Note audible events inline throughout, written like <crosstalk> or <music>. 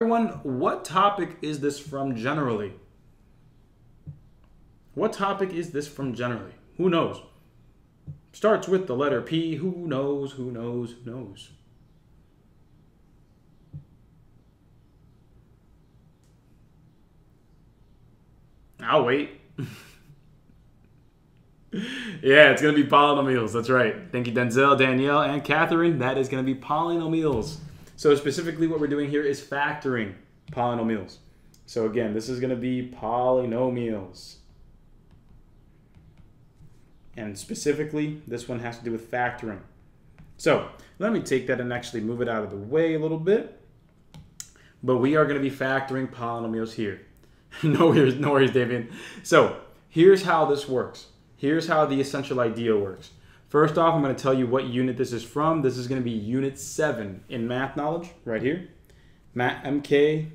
Everyone, what topic is this from generally? What topic is this from generally? Who knows? Starts with the letter P. Who knows? Who knows? Who knows? I'll wait. <laughs> yeah, it's going to be polynomials. That's right. Thank you, Denzel, Danielle, and Catherine. That is going to be polynomials. So specifically what we're doing here is factoring polynomials. So again, this is going to be polynomials. And specifically, this one has to do with factoring. So let me take that and actually move it out of the way a little bit. But we are going to be factoring polynomials here. <laughs> no worries, no worries, David. So here's how this works. Here's how the essential idea works. First off, I'm going to tell you what unit this is from. This is going to be unit 7 in math knowledge, right here. Math MK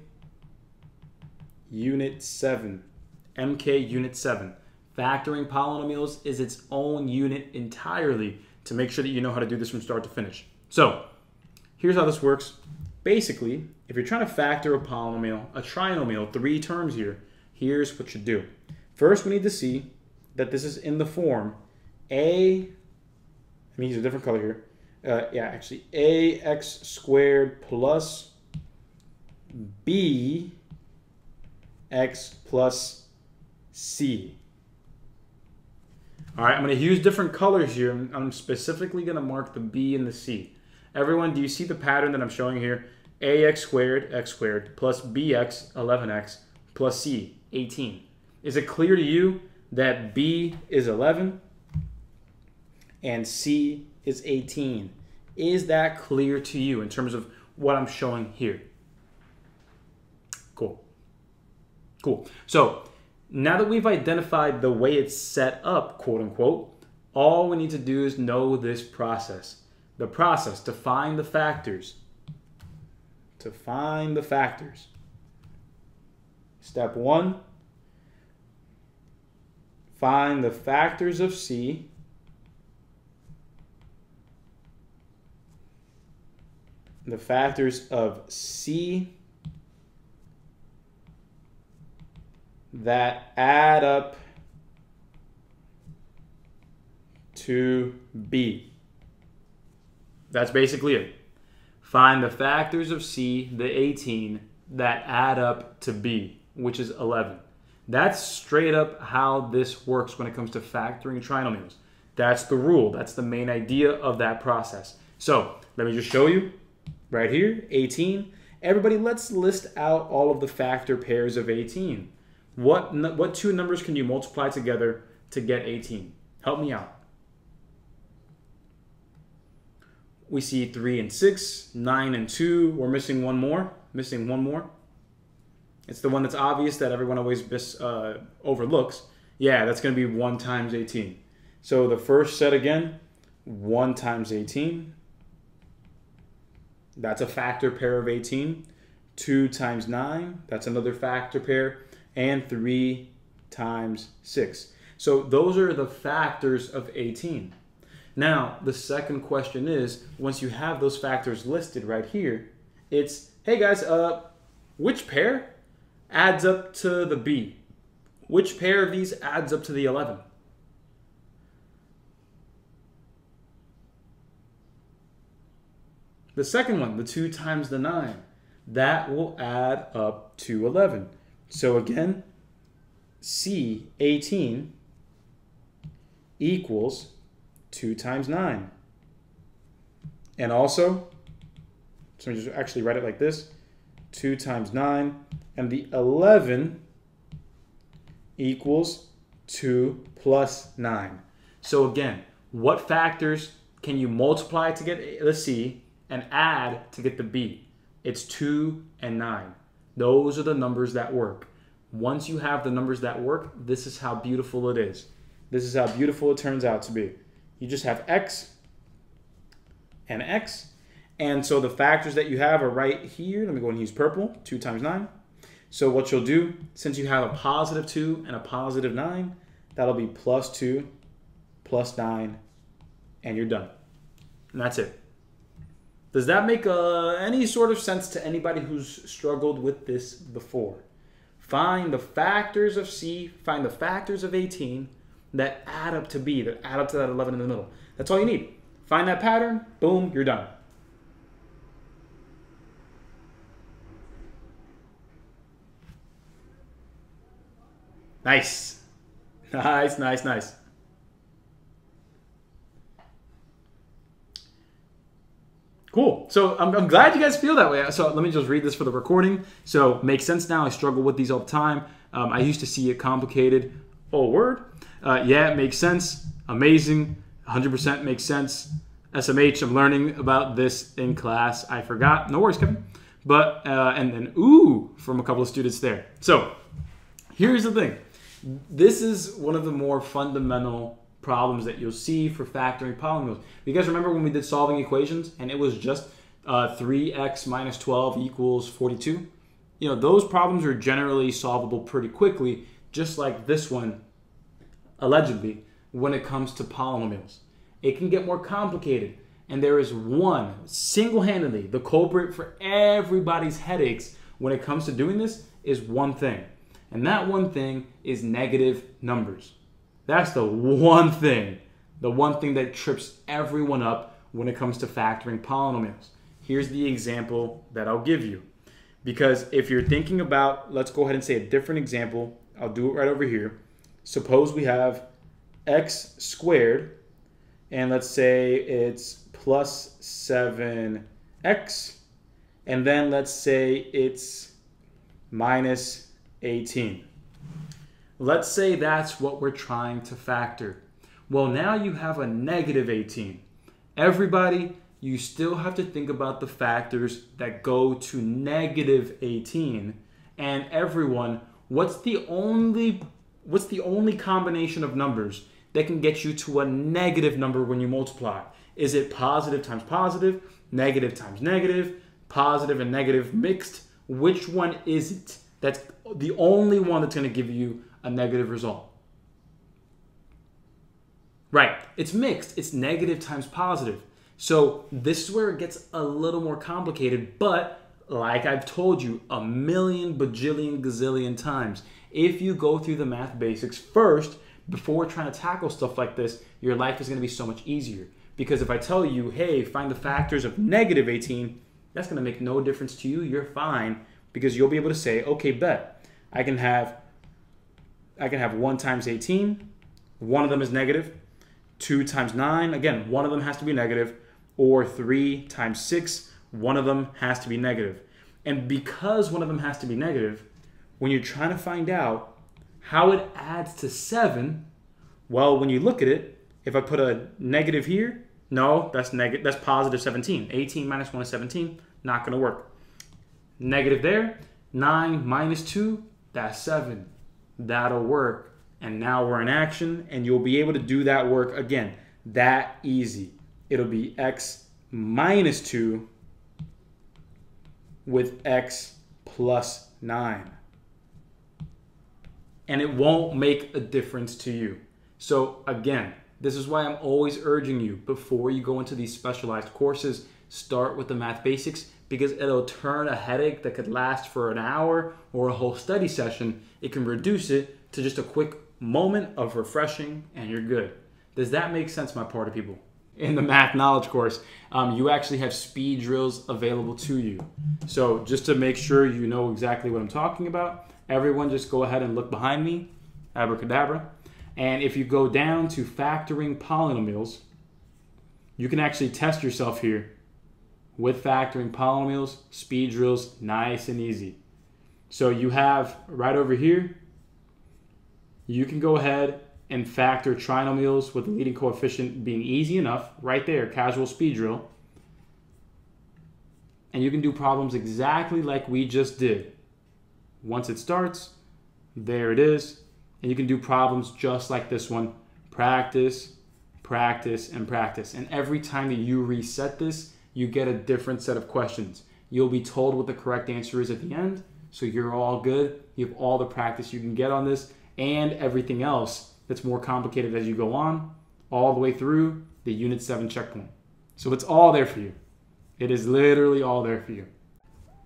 unit 7. MK unit 7. Factoring polynomials is its own unit entirely to make sure that you know how to do this from start to finish. So, here's how this works. Basically, if you're trying to factor a polynomial, a trinomial, three terms here, here's what you do. First, we need to see that this is in the form a, let me use a different color here. Uh, yeah, actually, ax squared plus b x plus c. All right, I'm going to use different colors here. I'm specifically going to mark the b and the c. Everyone, do you see the pattern that I'm showing here? ax squared, x squared, plus bx, 11x, plus c, 18. Is it clear to you that b is 11 and c is 18? Is that clear to you in terms of what I'm showing here? Cool. Cool. So now that we've identified the way it's set up, quote unquote, all we need to do is know this process. The process to find the factors to find the factors. Step one, find the factors of C. The factors of C that add up to B. That's basically it. Find the factors of C, the 18, that add up to B, which is 11. That's straight up how this works when it comes to factoring trinomials. That's the rule. That's the main idea of that process. So let me just show you right here, 18. Everybody, let's list out all of the factor pairs of 18. What, what two numbers can you multiply together to get 18? Help me out. We see 3 and 6, 9 and 2. We're missing one more. Missing one more. It's the one that's obvious that everyone always mis, uh, overlooks. Yeah, that's going to be 1 times 18. So the first set again, 1 times 18. That's a factor pair of 18. 2 times 9, that's another factor pair. And 3 times 6. So those are the factors of 18. Now, the second question is, once you have those factors listed right here, it's, hey guys, uh, which pair adds up to the B? Which pair of these adds up to the 11? The second one, the 2 times the 9, that will add up to 11. So again, C, 18, equals 2 times 9. And also, so we just actually write it like this, 2 times 9, and the 11 equals 2 plus 9. So again, what factors can you multiply to get the C and add to get the B? It's 2 and 9. Those are the numbers that work. Once you have the numbers that work, this is how beautiful it is. This is how beautiful it turns out to be you just have x and x. And so the factors that you have are right here. Let me go and use purple, 2 times 9. So what you'll do, since you have a positive 2 and a positive 9, that'll be plus 2, plus 9, and you're done. And that's it. Does that make uh, any sort of sense to anybody who's struggled with this before? Find the factors of C, find the factors of 18 that add up to B, that add up to that 11 in the middle. That's all you need. Find that pattern, boom, you're done. Nice. <laughs> Nice, nice, nice. Cool. So I'm, I'm glad you guys feel that way. So let me just read this for the recording. So makes sense now. I struggle with these all the time. Um, I used to see it complicated. Oh, word. Uh, yeah, it makes sense. Amazing. 100% makes sense. SMH, I'm learning about this in class. I forgot. No worries, Kevin. But, uh, and then, ooh, from a couple of students there. So here's the thing. This is one of the more fundamental problems that you'll see for factoring polynomials. You guys remember when we did solving equations and it was just uh, 3x minus 12 equals 42? You know, those problems are generally solvable pretty quickly, just like this one, allegedly, when it comes to polynomials. It can get more complicated. And there is one, single-handedly, the culprit for everybody's headaches when it comes to doing this is one thing. And that one thing is negative numbers. That's the one thing, the one thing that trips everyone up when it comes to factoring polynomials. Here's the example that I'll give you. Because if you're thinking about, let's go ahead and say a different example. I'll do it right over here. Suppose we have x squared, and let's say it's plus 7x, and then let's say it's minus 18. Let's say that's what we're trying to factor. Well, now you have a negative 18. Everybody, you still have to think about the factors that go to negative 18. And everyone, what's the only what's the only combination of numbers that can get you to a negative number when you multiply? Is it positive times positive, negative times negative, positive and negative mixed? Which one is it? That's the only one that's going to give you a negative result. Right, it's mixed. It's negative times positive. So this is where it gets a little more complicated, but like I've told you a million bajillion gazillion times, if you go through the math basics first before trying to tackle stuff like this, your life is going to be so much easier. Because if I tell you, hey, find the factors of negative 18, that's going to make no difference to you. You're fine because you'll be able to say, okay, bet. I can have I can have 1 times 18. One of them is negative. 2 times 9. Again, one of them has to be negative. Or 3 times 6. One of them has to be negative. And because one of them has to be negative, when you're trying to find out how it adds to 7, well, when you look at it, if I put a negative here, no, that's negative. That's positive 17. 18 minus 1 is 17. Not going to work. Negative there. 9 minus 2, that's 7 that'll work. And now we're in action, and you'll be able to do that work again. That easy. It'll be x minus 2 with x plus 9. And it won't make a difference to you. So, again, this is why I'm always urging you before you go into these specialized courses, start with the math basics because it'll turn a headache that could last for an hour or a whole study session, it can reduce it to just a quick moment of refreshing and you're good. Does that make sense, my party people? In the math knowledge course, um, you actually have speed drills available to you. So just to make sure you know exactly what I'm talking about, everyone just go ahead and look behind me, abracadabra. And if you go down to factoring polynomials, you can actually test yourself here with factoring polynomials, speed drills, nice and easy. So you have right over here, you can go ahead and factor trinomials with the leading coefficient being easy enough, right there, casual speed drill. And you can do problems exactly like we just did. Once it starts, there it is. And you can do problems just like this one. Practice, practice, and practice. And every time that you reset this, you get a different set of questions. You'll be told what the correct answer is at the end, so you're all good. You have all the practice you can get on this and everything else that's more complicated as you go on, all the way through the Unit 7 checkpoint. So it's all there for you. It is literally all there for you.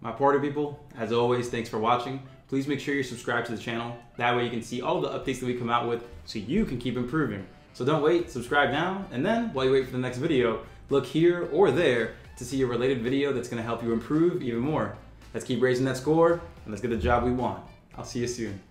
My party people, as always, thanks for watching. Please make sure you're subscribed to the channel. That way you can see all the updates that we come out with so you can keep improving. So don't wait, subscribe now, and then while you wait for the next video, look here or there to see a related video that's gonna help you improve even more. Let's keep raising that score, and let's get the job we want. I'll see you soon.